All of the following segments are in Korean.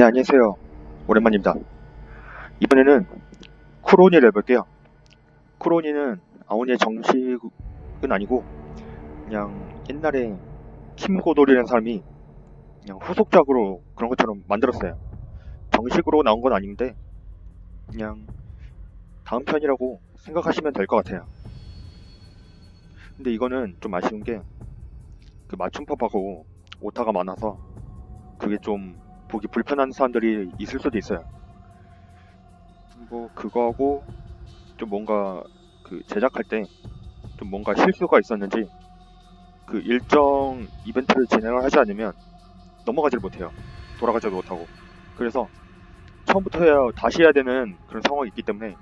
네, 안녕하세요. 오랜만입니다. 이번에는 쿠로니를 해볼게요. 쿠로니는 아오니의 정식은 아니고, 그냥 옛날에 킴고돌이라는 사람이 그냥 후속작으로 그런 것처럼 만들었어요. 정식으로 나온 건 아닌데, 그냥 다음 편이라고 생각하시면 될 것 같아요. 근데 이거는 좀 아쉬운 게, 그 맞춤법하고 오타가 많아서, 그게 좀 보기 불편한 사람들이 있을 수도 있어요. 뭐 그거하고 좀 뭔가 그 제작할 때 좀 뭔가 실수가 있었는지 그 일정 이벤트를 진행을 하지 않으면 넘어가지를 못해요. 돌아가지도 못하고. 그래서 처음부터 해야 다시 해야 되는 그런 상황이 있기 때문에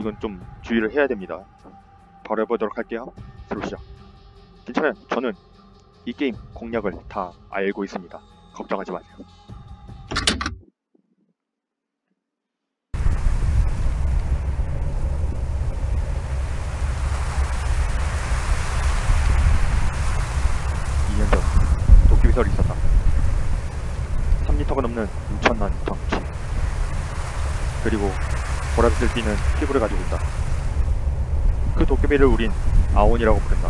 이건 좀 주의를 해야 됩니다. 바로 해보도록 할게요. 들어오시죠. 괜찮아요. 저는 이 게임 공략을 다 알고 있습니다. 걱정하지 마세요. 년 전, 도끼비설이 있었다. 3리터가 넘는 6천만 덩치. 그리고 띠는 피부를 가지고 있다. 그 도깨비를 우린 아오니라고 부른다.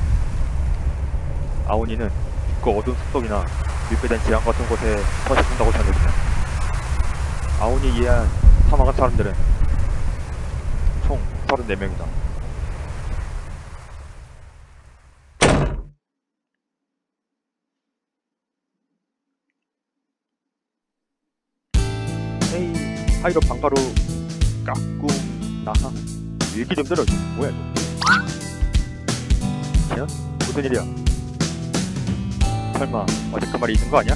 아오니는 그 어두운 숲속이나 밀폐된 지하 같은 곳에 서식 한다고 전해지며 아오니 이해한 사망한 사람들은 총 34명이다. 에이 하이로 방가루 일기 좀 들어 뭐야 이거 야? 무슨 일이야 설마 어제 그 말이 있는 거 아니야?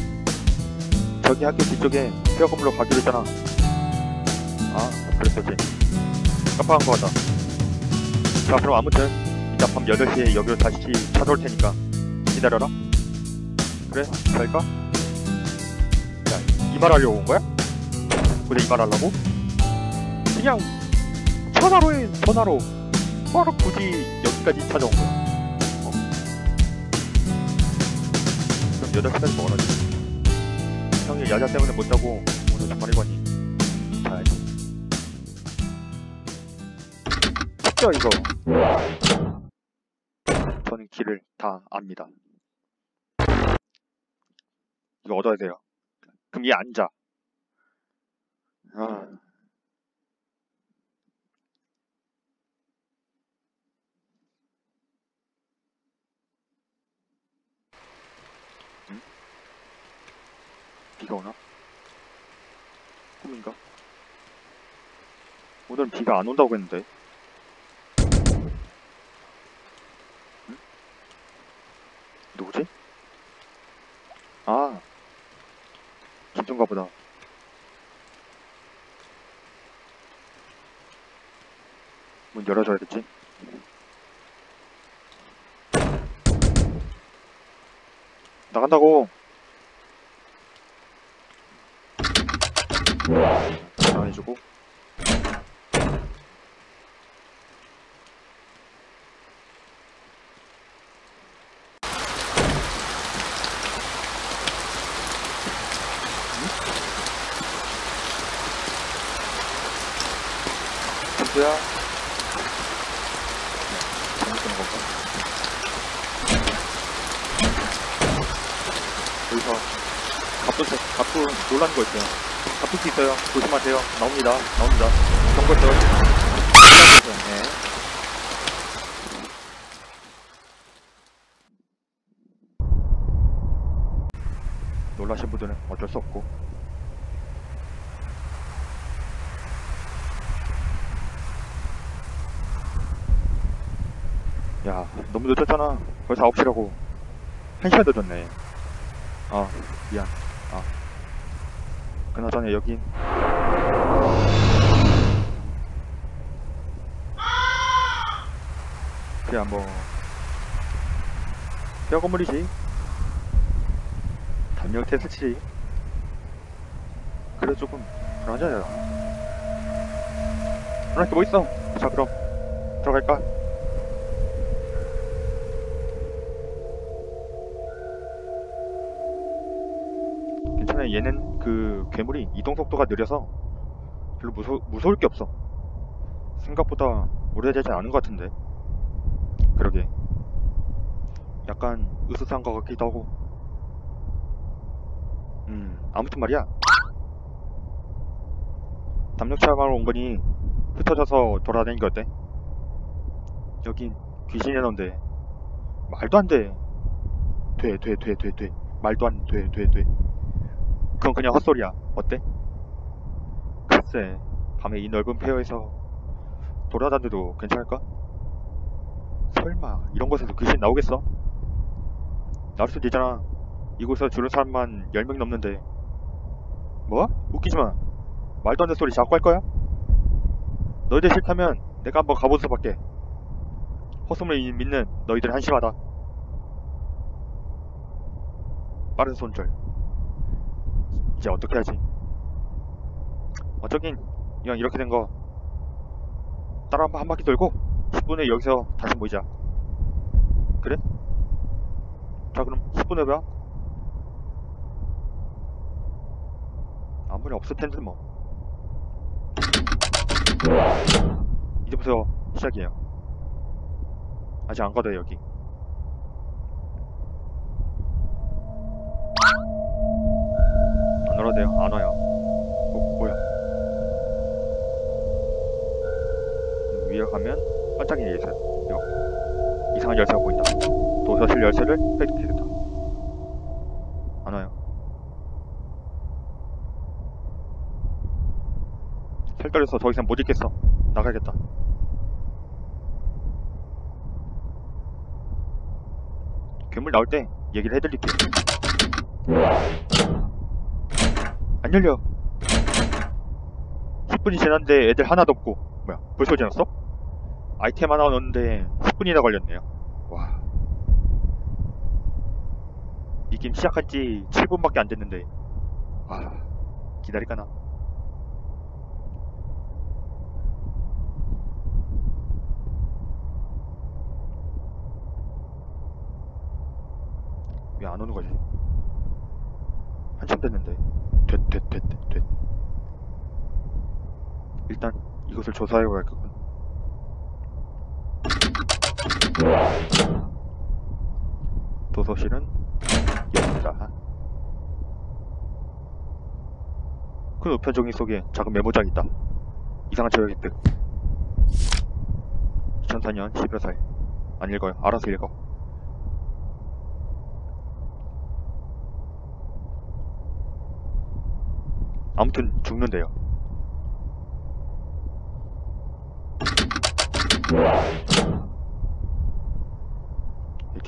저기 학교 뒤쪽에 폐업 건물로 가기로 했잖아 아 그랬었지 깜빡한 거 같다 자 그럼 아무튼 이따 밤 8시에 여기로 다시 찾아올 테니까 기다려라 그래 갈까? 야 이 말 하려고 온 거야? 근데 이말 하려고? 그냥 전화로 해 전화로. 바로 굳이 여기까지 찾아온 거야. 어. 그럼 8시까지 먹어라지 형이 야자 때문에 못 자고 오늘 주말이거니 자야지. 진짜 이거. 저는 길을 다 압니다. 이거 얻어야 돼요. 그럼 얘 앉아. 아. 비가 오나? 꿈인가? 오늘은 비가 안 온다고 했는데. 응? 누구지? 아, 김종가 보다. 문 열어줘야겠지? 나간다고 친구야 잘못된 건가? 여기서 갑분, 갑분 놀라는 거 있어요. 갑분 수 있어요. 조심하세요. 나옵니다. 나옵니다. 경고절. 네. 놀라신 분들은 어쩔 수 없고. 야, 너무 늦었잖아. 벌써 9시라고. 1시간 늦었네. 아, 미안. 아. 그나저나 여긴. 그냥 뭐. 뼈 건물이지. 담력 테스트지. 그래, 조금 불안하잖아. 불안할 게뭐 있어? 자, 그럼. 들어갈까? 괜찮아. 얘는 그 괴물이 이동 속도가 느려서 별로 무서, 무서울 게 없어. 생각보다 오래되지 않은 것 같은데. 그러게. 약간 으스스한 것 같기도 하고. 음, 아무튼 말이야. 담력 체험하러 온 거니 흩어져서 돌아다니는 게 어때? 여긴 귀신의 넌데 말도 안 돼. 돼, 돼, 돼, 돼, 돼. 말도 안 돼, 돼, 돼. 그건 그냥 헛소리야. 어때? 글쎄, 밤에 이 넓은 폐허에서 돌아다녀도 괜찮을까? 설마 이런 곳에서 귀신 나오겠어? 나올 수도 있잖아. 이곳에서 주는 사람만 10명 넘는데. 뭐? 웃기지 마. 말도 안 되는 소리 자꾸 할 거야? 너희들 싫다면 내가 한번 가본 수밖에. 헛소문을 믿는 너희들 한심하다. 빠른 손절. 이제 어떻게 하지? 어쩌긴 이왕 이렇게 된 거 따라 한 바퀴 돌고 10분에 여기서 다시 모이자. 그래? 자 그럼 10분에 봐. 아무리 없을 텐데 뭐. 이제부터 시작이에요. 아직 안 가도 여기. 안 와도 돼요. 안 와요. 어, 뭐야? 위에 가면 반짝이는 게 있어요. 이거. 이상한 열쇠가 보인다. 도서실 열쇠를 획득해야겠다. 안 와요. 살 떨려서 더 이상 못 있겠어. 나가야겠다. 괴물 나올 때 얘기를 해드릴게요. 안 열려. 10분이 지났는데 애들 하나도 없고. 뭐야, 벌써 지났어? 아이템 하나 넣었는데 10분이나 걸렸네요. 와. 이 게임 시작한 지 7분밖에 안 됐는데. 와, 기다릴까나? 왜 안 오는 거지? 한참 됐는데. 됐, 됐, 됐, 됐, 됐. 일단 이것을 조사해봐야 겠군. 도서실은 여기다. 큰 우편 종이 속에 작은 메모장이 있다. 이상한 제목 획득. 2004년 11월 4일. 안 읽어요. 알아서 읽어. 아무튼 죽는데요.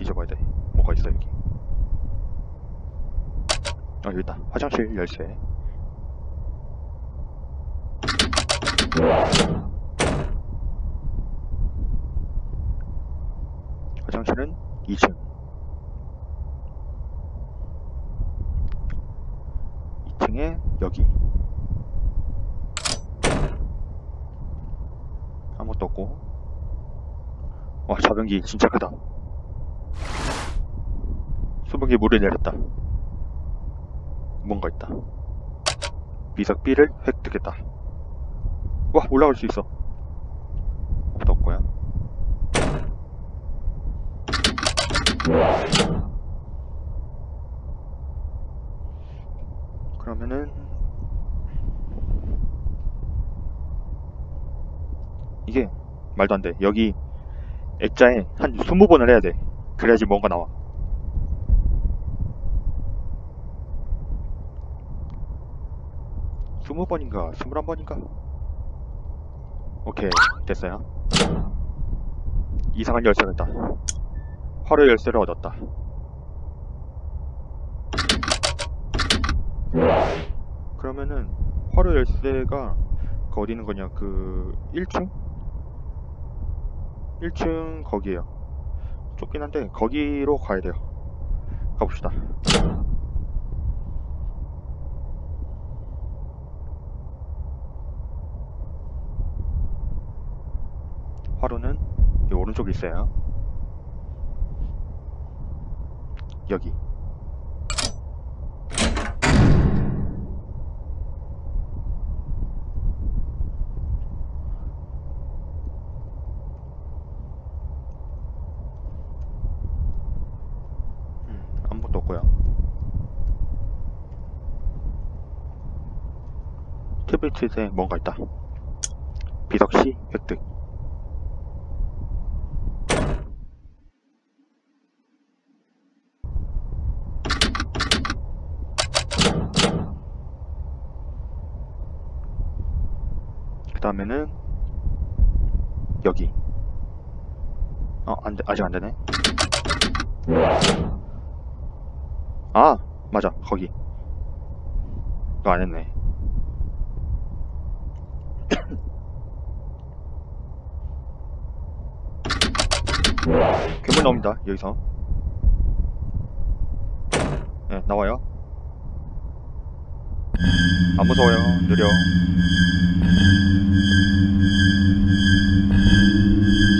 뒤져봐야 돼. 뭐가 있어 여기. 아 여기 있다. 화장실 열쇠. 화장실은 2층. 2층에 여기. 아무것도 없고. 와, 자변기 진짜 크다. 수변기 물을 내렸다. 뭔가 있다. 미석 B를 획득했다. 와, 올라갈 수 있어. 아무도 없고요. 그러면은 이게 말도 안 돼. 여기 액자에 한 20번을 해야 돼. 그래야지 뭔가 나와. 스무 번인가? 스물한 번인가? 오케이 됐어요. 이상한 열쇠가 있다. 화로 열쇠를 얻었다. 그러면은 화로 열쇠가 그 어디 있는 거냐? 그 1층? 1층 거기에요. 좁긴 한데 거기로 가야 돼요. 가봅시다 화로는 이 오른쪽에 있어요. 여기. 음, 아무것도 없고요. 캐비닛에 뭔가 있다. 비석시 획득. 다음에는 여기. 어, 안 돼, 아직 안 되네. 아, 맞아, 거기. 이거 안 했네. 괴물 나옵니다, 여기서. 네, 나와요. 안 무서워요, 느려.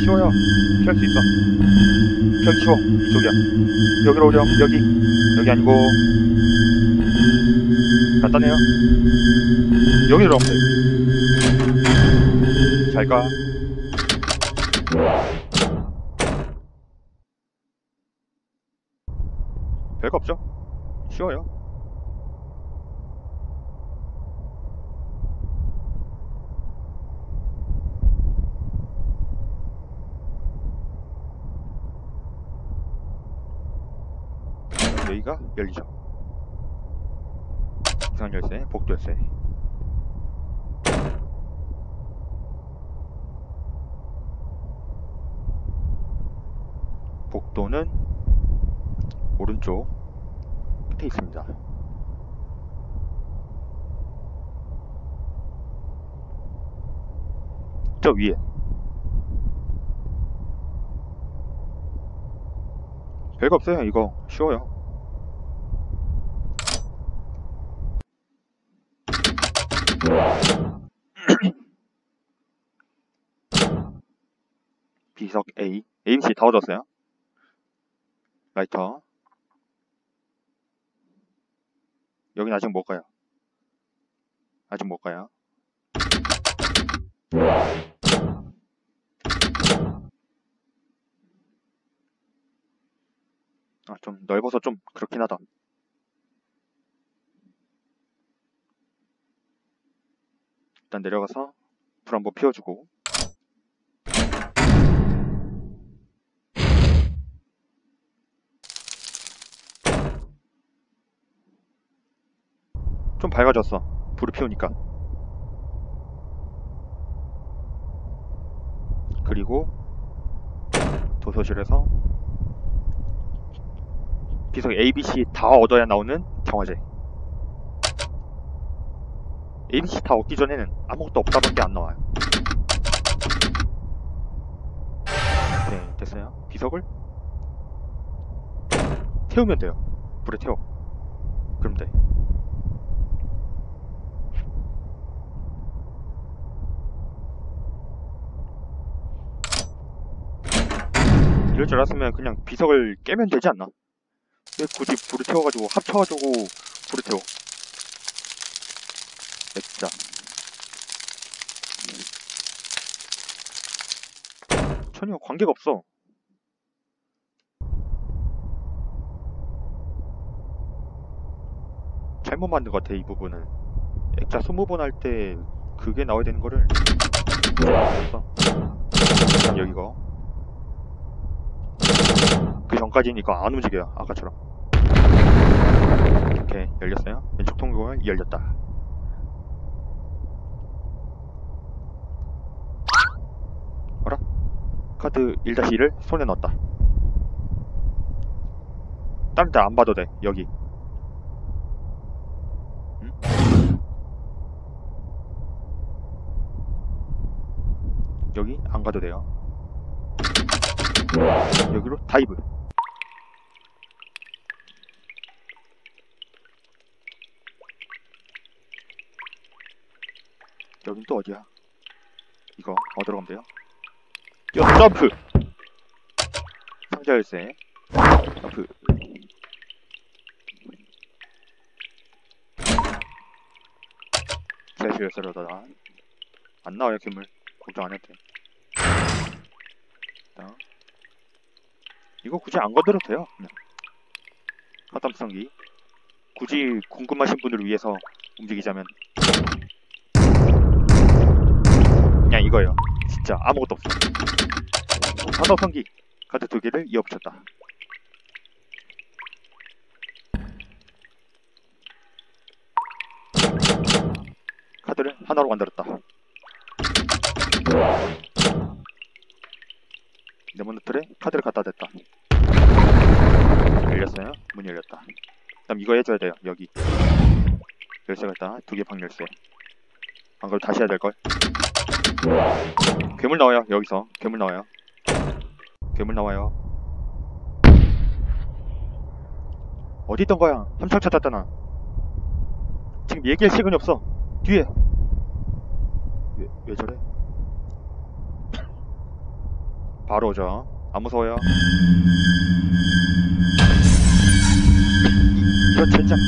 쉬워요. 피할 수 있어. 피하기 쉬워. 이쪽이야. 여기로 오렴. 여기. 여기 아니고. 간단해요. 여기로 오면 돼. 잘 가. 별거 없죠? 쉬워요. 여기가 열리죠. 이상 열쇠, 복도 열쇠. 복도는 오른쪽 끝에 있습니다. 저 위에 별거 없어요 이거 쉬워요 비석 A. AMC 다 얻었어요? 라이터. 여긴 아직 못 가요. 아직 못 가요. 아 좀 넓어서 좀 그렇긴 하다. 일단 내려가서 불 한번 피워주고 밝아졌어. 불을 피우니까. 그리고 도서실에서 비석 ABC 다 얻어야 나오는 경화제. ABC 다 얻기 전에는 아무것도 없다밖에 안 나와요. 네 됐어요. 비석을 태우면 돼요. 불에 태워. 그럼 돼 이럴 줄 알았으면 그냥 비석을 깨면 되지 않나? 왜 굳이 불을 태워가지고 합쳐가지고 불을 태워? 액자. 전혀 관계가 없어. 잘못 만든 것 같아 이 부분은. 액자 20번 할 때 그게 나와야 되는 거를. 여기가 그 전까지니까 안 움직여요 아까처럼. 이렇게 열렸어요. 왼쪽 통로가 열렸다. 어라? 카드 1-1을 손에 넣었다. 다른 데 안 봐도 돼 여기. 응? 여기 안 가도 돼요. 여기로 다이브 여긴 또 어디야? 이거 어디로 가면 돼요? 뛰어서 점프! 상자 열쇠. 점프. 제시 열쇠로 다안 나와요 괴물. 걱정 안 해도 돼. 자. 이거 굳이 안 건드려도 돼요 그냥. 화담성기 굳이 궁금하신 분들을 위해서 움직이자면 이거예요. 진짜 아무것도 없어. 산업성기 카드 두 개를 이어 붙였다. 카드를 하나로 만들었다. 네모노트에 카드를 갖다 댔다. 열렸어요. 문이 열렸다. 그럼 이거 해줘야 돼요. 여기 열쇠가 있다. 두 개 방 열쇠. 안 그럼 다시 해야 될 걸. 괴물 나와요. 여기서 괴물 나와요. 괴물 나와요. 어디 있던 거야? 함창 찾았잖아. 지금 얘기할 시간이 없어. 뒤에. 왜, 왜 저래? 바로 오죠. 안 무서워요. 이- 이런 젠장.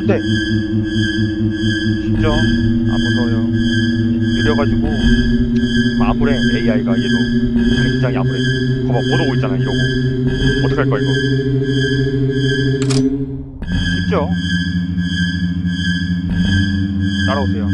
안 돼. 진짜 안 무서워요. 느려가지고 아무래 AI가 얘도 굉장히 아무래. 거봐 못 오고 있잖아 이러고. 어떡할 거야 이거. 쉽죠? 따라오세요.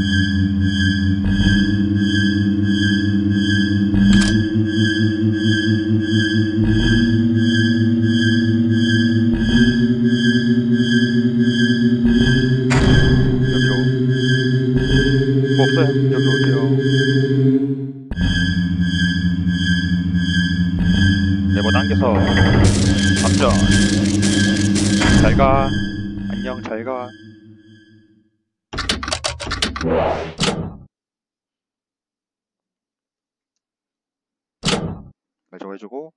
해주고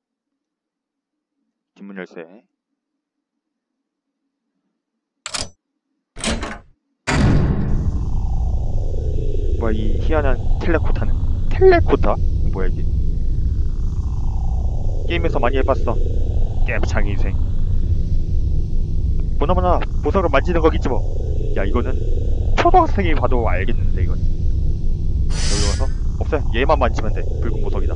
뒷문 열쇠. 뭐야 이 희한한 텔레코타는 텔레코타? 뭐야 이게? 게임에서 많이 해봤어. 게임창의 인생. 보나마나 보석을 만지는 거겠지 뭐야 이거는 초등학생이 봐도 알겠는데 이건. 여기 와서 없어요. 얘만 만지면 돼. 붉은 보석이다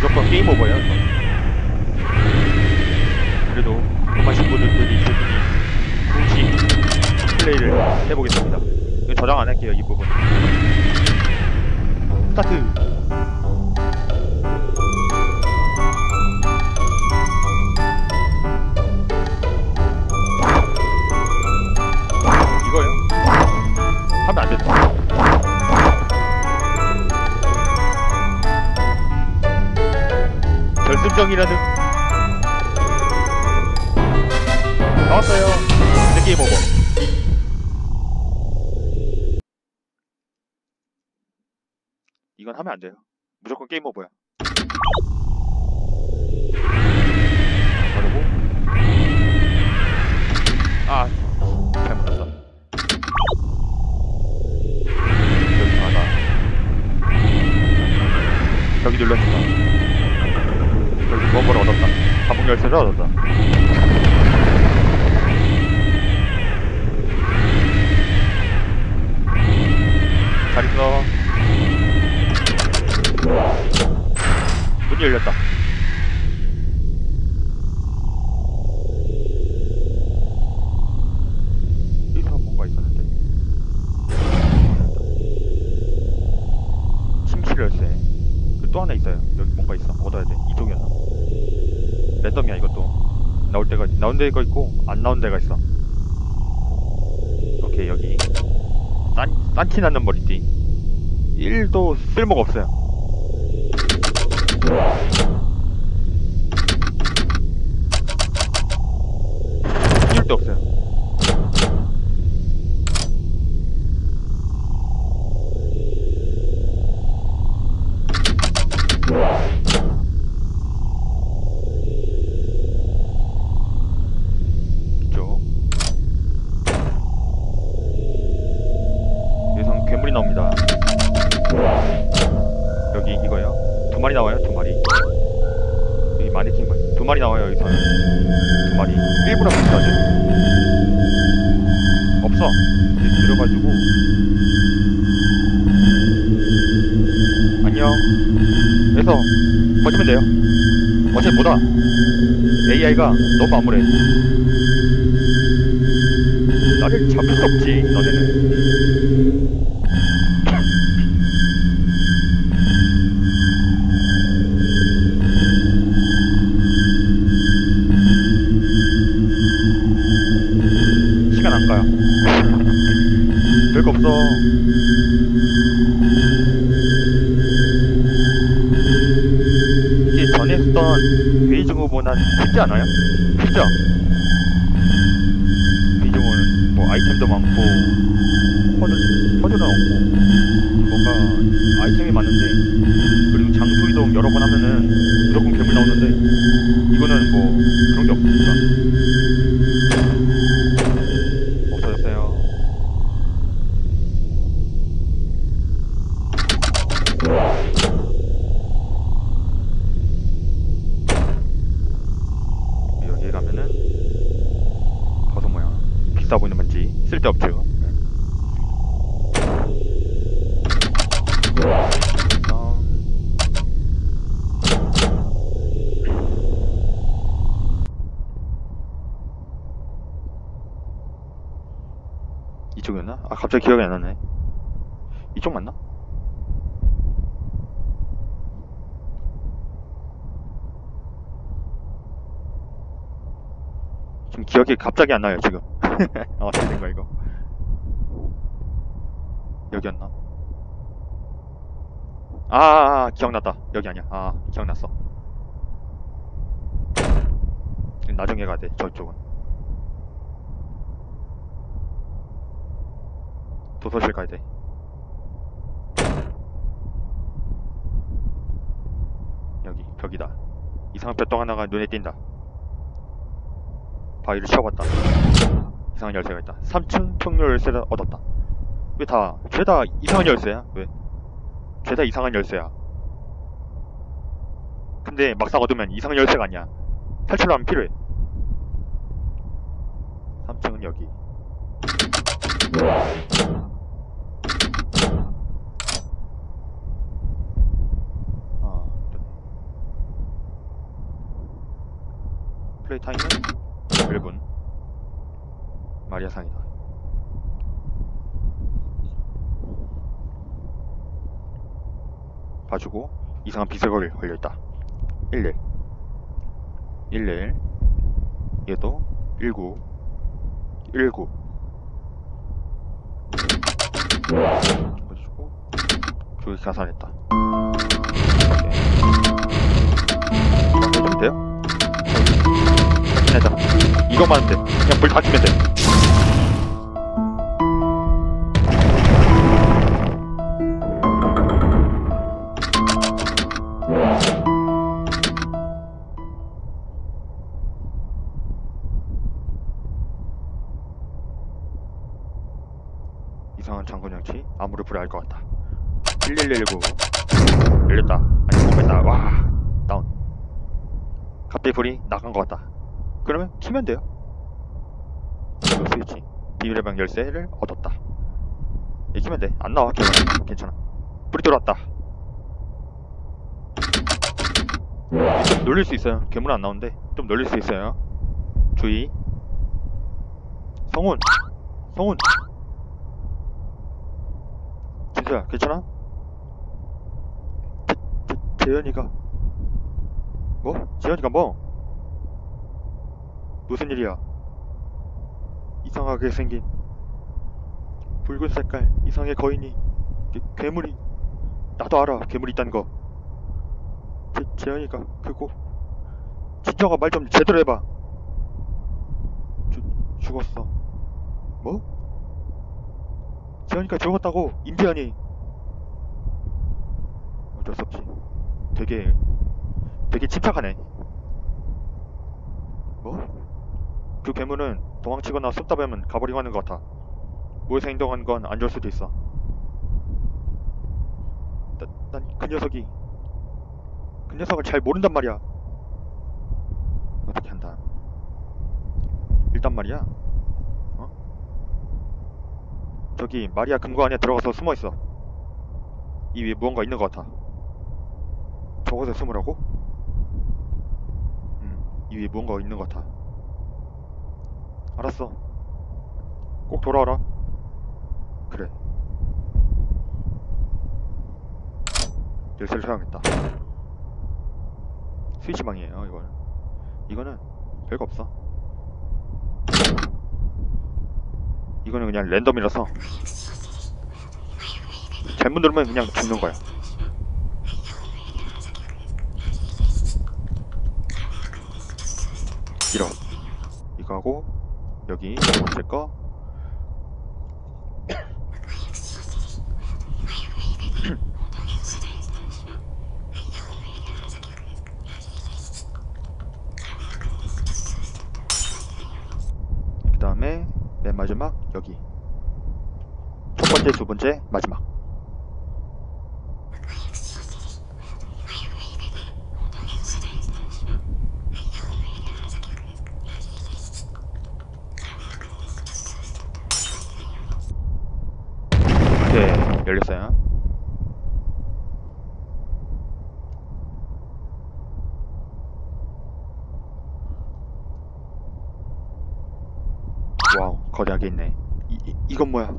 무조건 게임 이거 그래도 궁금하신 분들이 테니 굳이 플레이를 해보겠습니다. 저장 안 할게요 이 부분. 스타트 결승전이라는 나왔어요. 내 게임 오버. 이건 하면 안 돼요. 무조건 게임 오버야. 그리고 아 잘못 났다. 여기 하나. 여기 눌렀다. 무언가를 얻었다. 반복 열쇠를 얻었다. 잘 있어. 문이 열렸다. 나온 데가 있고 안 나온 데가 있어. 오케이 여기. 싼 싼티 나는 머리띠. 1도 쓸모가 없어요. 마네킹 말. 두 마리 나와요. 여기서는 두 마리. 일부러 붙어야지. 없어. 이제 들어가지고 안녕. 그래서 버티면 돼요. 어차피 못와. AI가 너무 암울해. 나를 잡을 수 없지, 너네 기 기억이 안 나네. 이쪽 맞나? 지금 기억이 갑자기 안 나요 지금. 아, 어떻게 된 거야 이거? 여기였나? 아, 아, 아, 기억났다. 여기 아니야. 아, 기억났어. 나중에 가야 돼. 저쪽은. 도서실 가야 돼. 여기 벽이다. 이상한 볕덩 하나가 눈에 띈다. 바위를 치워봤다. 이상한 열쇠가 있다. 3층 평로 열쇠를 얻었다. 왜 다, 죄다 이상한 열쇠야? 왜? 죄다 이상한 열쇠야. 근데 막상 얻으면 이상한 열쇠가 아니야. 탈출하면 필요해. 3층은 여기. 아, 또- 플레이 타임은? 1분. 마리아상이다. 봐주고 이상한 비서거리 걸려있다. 11 11 얘도 19 19 봐주고 조기 가산했다 해자 이것만 하면 돼. 그냥 불다 켜면 돼. 이상한 장군 장치 아무리 불에 알것 같다 1119 열렸다. 아니 있다. 와 다운. 갑자기 불이 나간 것 같다 그러면 키면 돼요. 이거 스위치 비밀의 방 열쇠를 얻었다. 이 키면 돼 안 나와 결국 괜찮아. 불이 들어왔다. 좀 놀릴 수 있어요. 괴물은 안 나오는데 좀 놀릴 수 있어요. 주의. 성훈 성훈 진수야 괜찮아? 재, 재, 재현이가. 뭐? 재현이가 뭐? 무슨 일이야? 이상하게 생긴 붉은 색깔 이상의 거인이 괴, 괴물이. 나도 알아 괴물이 있다는 거. 재, 재현이가 그거. 진정아 말 좀 제대로 해봐. 죽, 죽었어. 뭐? 재현이가 죽었다고 임재현이. 어쩔 수 없지. 되게 되게 침착하네. 뭐? 그 괴물은 도망치거나 쏟다 보면 가버리고 하는 것 같아. 모여서 행동한 건 안 좋을 수도 있어. 녀석이 그 녀석을 잘 모른단 말이야. 어떻게 한다. 일단 말이야. 어? 저기 마리아 금고 안에 들어가서 숨어 있어. 이 위에 무언가 있는 것 같아. 저곳에 숨으라고? 이 위에 무언가 있는 것 같아. 알았어. 꼭 돌아와라. 그래. 열쇠를 사용했다. 스위치방이에요, 이건. 이거는 별거 없어. 이거는 그냥 랜덤이라서 잘못 누르면 그냥 죽는 거야. 이런 이거 하고 여기 두 번째 거? 그 다음에 맨 마지막 여기. 첫 번째 두 번째 마지막 네 열렸어요 와우 거대하게 있네 이, 이, 이건 뭐야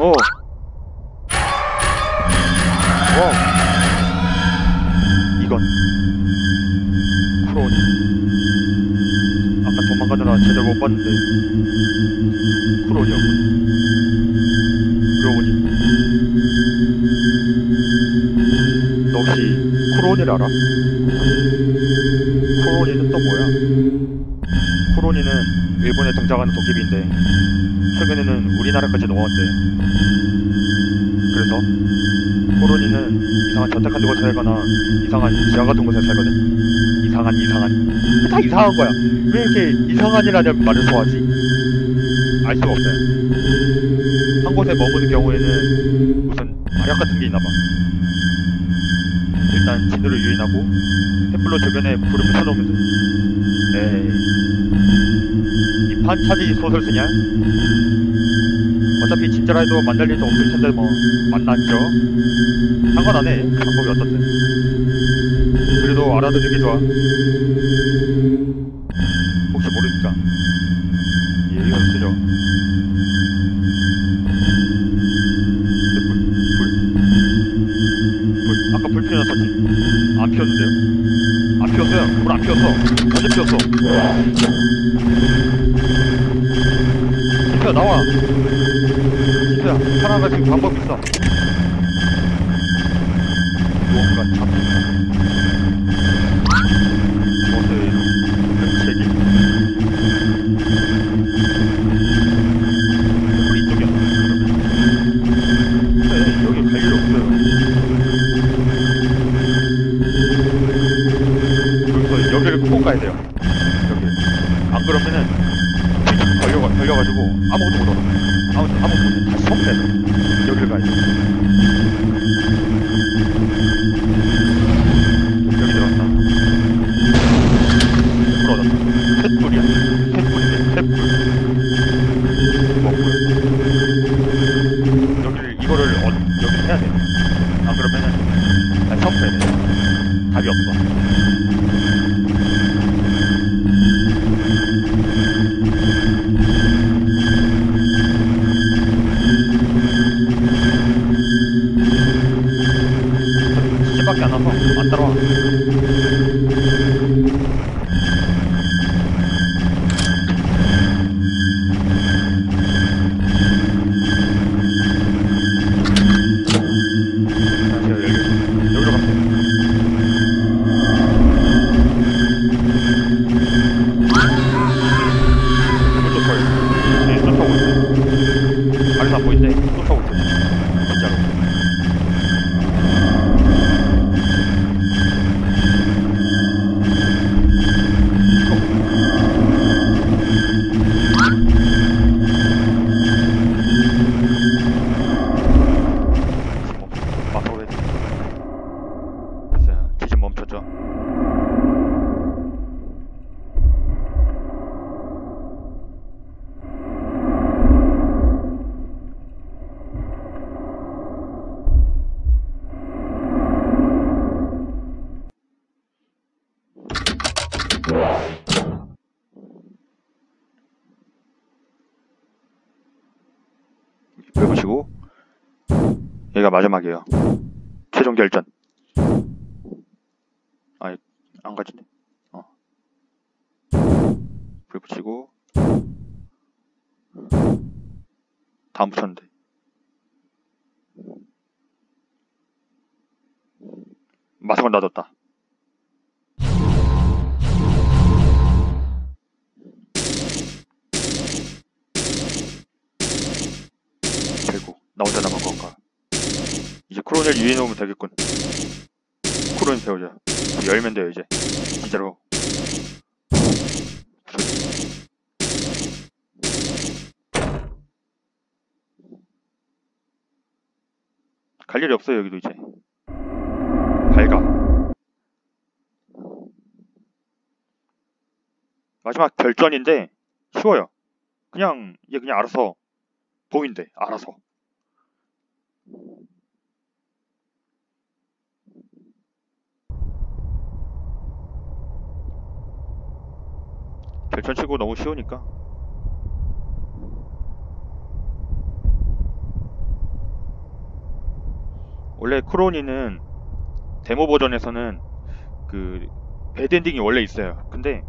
오 와우 이건 크로니 아까 도망가느라 제대로 못 봤는데 크로니였군 너 혹시 크로니를 알아? 크로니는 또 뭐야? 크로니는 일본에 등장하는 도깨비인데 최근에는 우리나라까지 넘어왔대. 그래서 코로니는 이상한 저택 같은 곳에 살거나 이상한 지하 같은 곳에 살거든. 이상한 이상한. 다 이상한 거야. 왜 이렇게 이상한이라는 말을 좋아하지? 알 수가 없어요 한 곳에 머무는 경우에는 무슨 마력 같은 게 있나봐. 일단 진으로 유인하고 횃불로 주변에 불을 붙여놓으면 돼. 에이 이 판차지 소설 쓰냐? 어차피 진짜라 해도 만날 일도 없을 텐데 뭐 만났죠? 상관 안 해. 방법이 어떻든. 그래도 알아두는 게 좋아. 혹시 모르니까. 예의가 쓰죠. 불, 불. 불. 아까 불 피워놨었지? 안 피웠는데요? 안 피웠어요. 불 안 피웠어. 언제 피웠어? 김수야 나와. 김수야 살아갈 수 있는 방법이 있어. 무언가 참. 저의 걸려가지고 아무것도 못 얻어. 아무것도 아무것도 못 해. 다시 돼. 여기를 가야 돼. 밖에 불 붙이고 얘가 마지막이에요. 최종 결전. 아니 안 가지네. 어. 불 붙이고 다음 붙였는데. 마성을 놔뒀다. 나 혼자 남은 건가? 이제 유인해 놓으면 되겠군. 크론 배우자. 열면 돼요 이제. 진짜로. 갈 일이 없어요 여기도 이제. 밝아. 마지막 결전인데 쉬워요. 그냥 얘 그냥 알아서 보인대. 알아서. 결전 치고 너무 쉬우니까. 원래 크로니는 데모 버전에서는 그 배드엔딩이 원래 있어요. 근데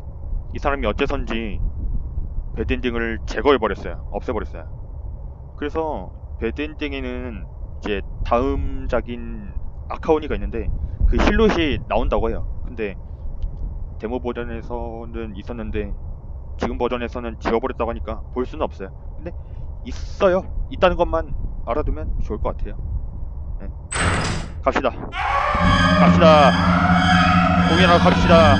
이 사람이 어째선지 배드엔딩을 제거해버렸어요. 없애버렸어요. 그래서 배드엔딩에는 이제 다음작인 아카오니가 있는데 그 실루엣이 나온다고 해요. 근데 데모 버전에서는 있었는데 지금 버전에서는 지워버렸다고 하니까 볼 수는 없어요. 근데 있어요. 있다는 것만 알아두면 좋을 것 같아요. 네. 갑시다. 갑시다. 공연하러 갑시다.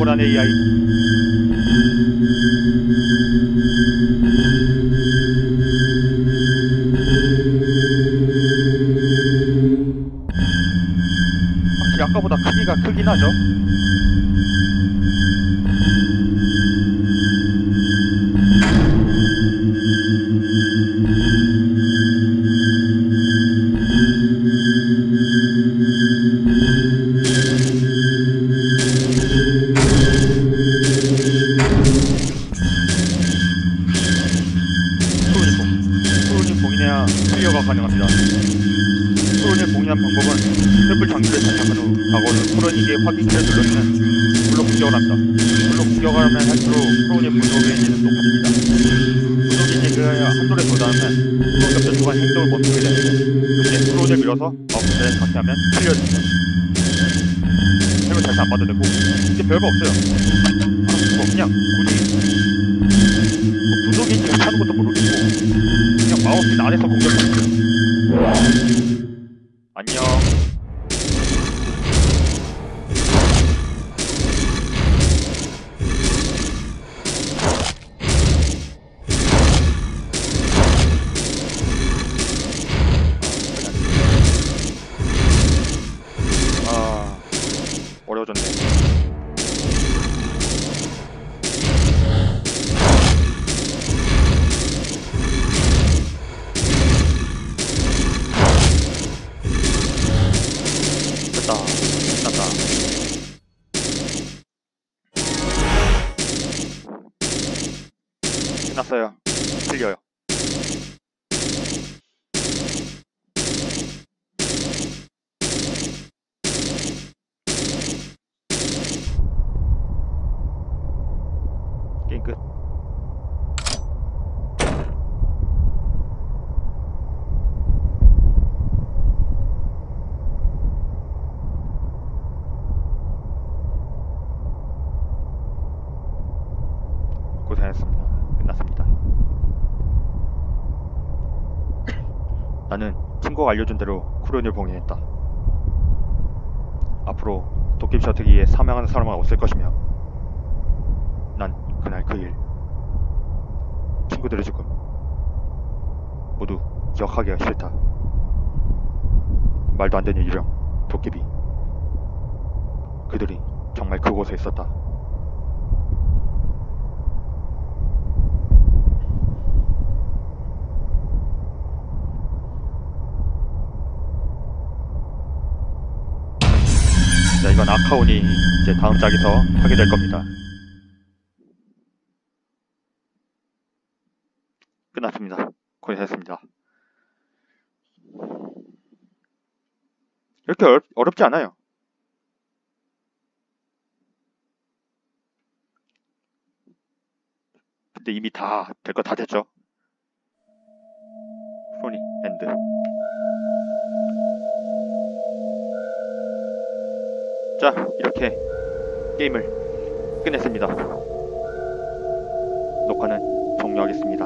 이 암울한 AI. 확실히 아까보다 크기가 크긴 하죠. 친구가 알려준 대로 쿠론을 봉인했다. 앞으로 도깨비 셔틀기에 사망하는 사람은 없을 것이며 난 그날 그 일, 친구들의 죽음 모두 기억하기가 싫다. 말도 안 되는 유령, 도깨비. 그들이 정말 그곳에 있었다. 자, 이건 아카온이 이제 다음 짝에서 하게 될 겁니다. 끝났습니다. 거의 됐습니다. 이렇게 어렵, 어렵 지 않아요. 근데 이미 다 될 거 다 됐죠. 소니 엔드. 자, 이렇게 게임을 끝냈습니다. 녹화는 종료하겠습니다.